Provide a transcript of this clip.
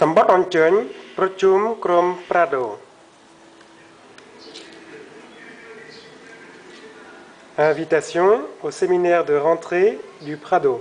សម្បត្តិអញ្ជើញប្រជុំក្រុម Prado. Invitation au séminaire de rentrée du Prado.